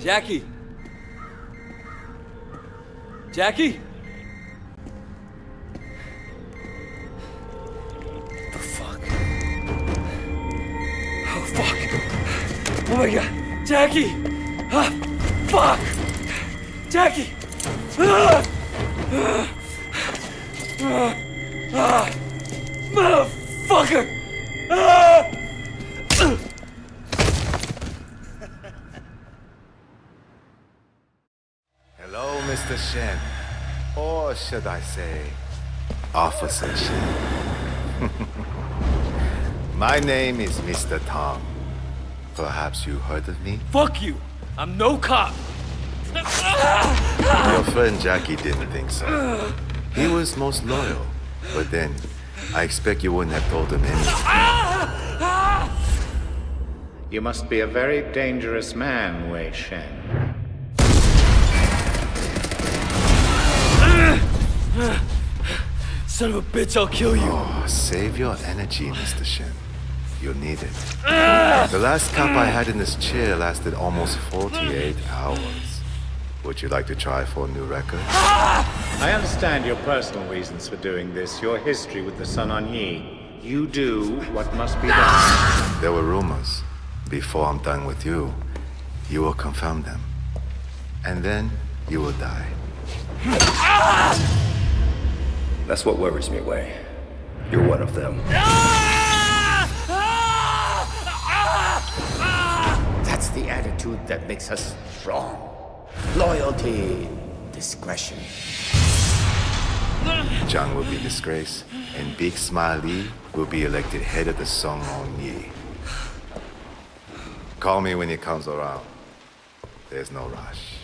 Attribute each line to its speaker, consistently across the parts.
Speaker 1: Jackie? Jackie? The fuck? Oh, fuck. Oh my god. Jackie! Ah, fuck! Jackie! Ah! Ah! Ah! Ah! Motherfucker! Ah!
Speaker 2: Hello, Mr. Shen. Or should I say, Officer Shen. My name is Mr. Tong. Perhaps you heard of me?
Speaker 1: Fuck you! I'm no cop!
Speaker 2: Your friend Jackie didn't think so. He was most loyal. But then, I expect you wouldn't have told him anything.
Speaker 3: You must be a very dangerous man, Wei Shen.
Speaker 1: Son of a bitch, I'll kill you!
Speaker 2: Oh, save your energy, Mr. Shen. You'll need it. Ah! The last cup I mm. had in this chair lasted almost 48 mm. hours. Would you like to try for a new record? Ah!
Speaker 3: I understand your personal reasons for doing this, your history with the Sun On Yee. You do what must be done. Ah!
Speaker 2: There were rumors. Before I'm done with you, you will confirm them. And then you will die.
Speaker 4: That's what worries me, Wei. You're one of them.
Speaker 5: That's the attitude that makes us strong. Loyalty, discretion.
Speaker 2: Zhang will be disgraced, and Big Smile Lee will be elected head of the Sun On Yee. Call me when he comes around. There's no rush.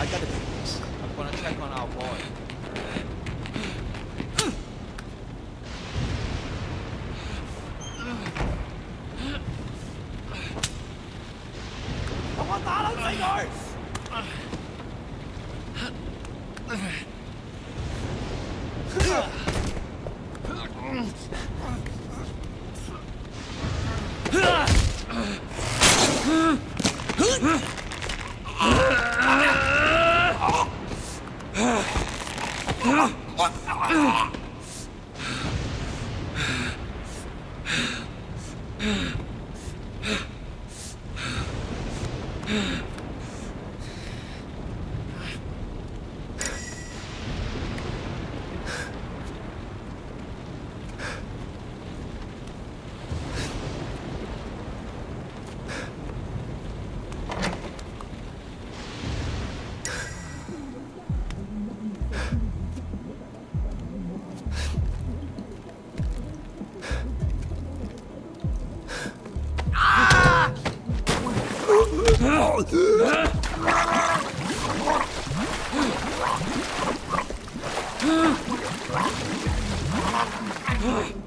Speaker 1: I gotta do this. I'm gonna check on our boy.
Speaker 6: Ugh.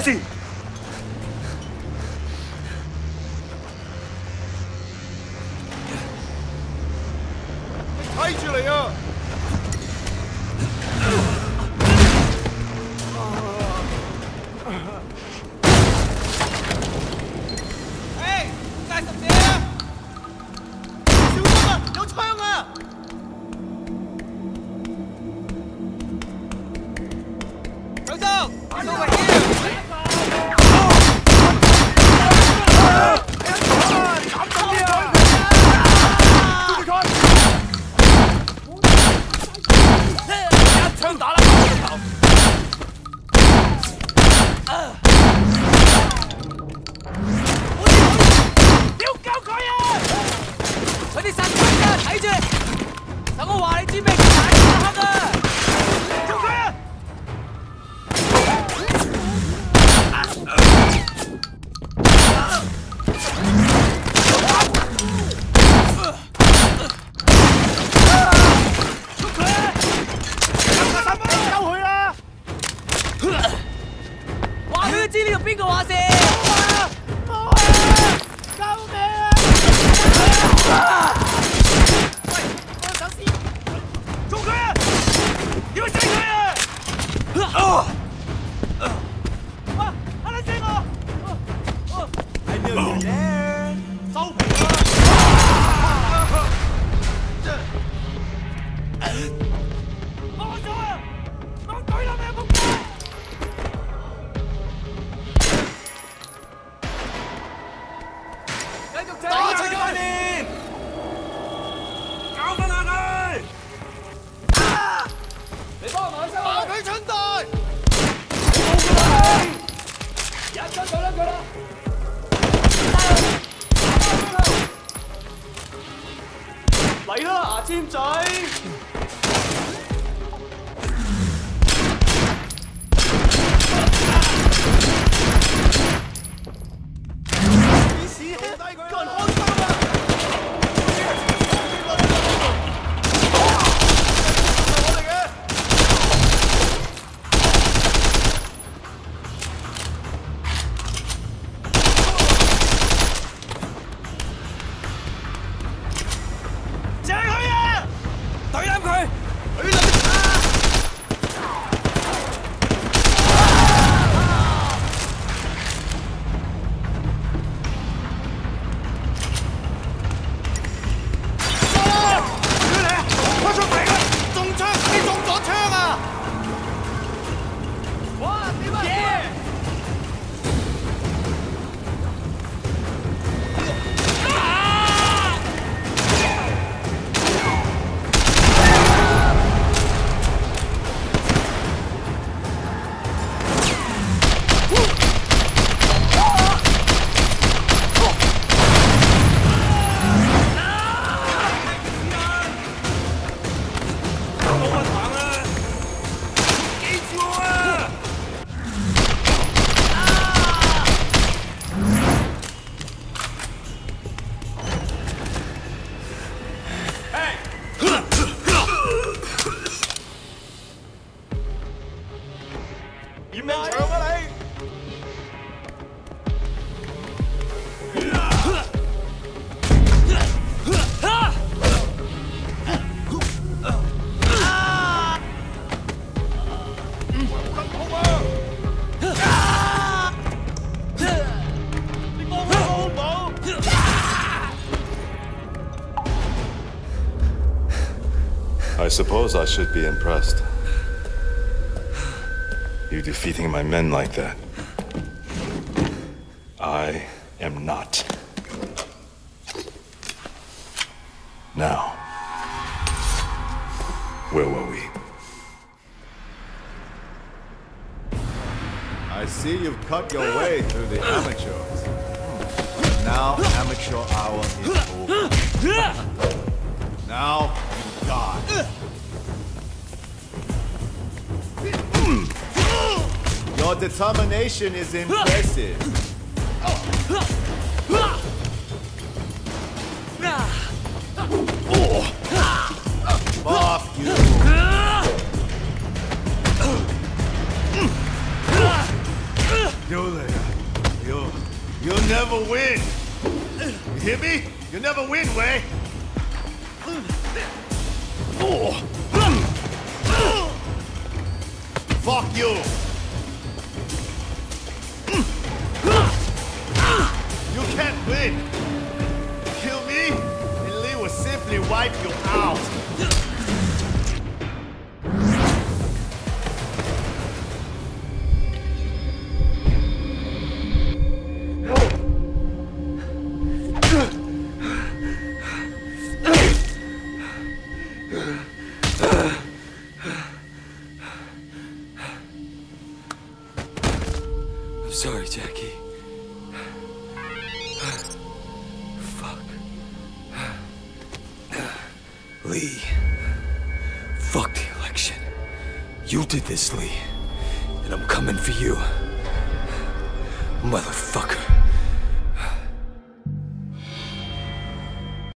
Speaker 6: Messi! Oh, no way. 话俾佢 尖嘴。I
Speaker 7: suppose I should be impressed. You defeating my men like that. I am not. Now, where were we?
Speaker 2: I see you've cut your way through the amateurs. Now, amateur hour is over. Now, die. Your determination is impressive. Fuck you. Julia, uh, you, you'll never win. You hear me? You'll never win, Wei. Fuck you. You can't win. Kill me, and Lee will simply wipe you out.
Speaker 1: I'm sorry, Jackie. Fuck. Lee. Fuck the election. You did this, Lee. And I'm coming for you. Motherfucker.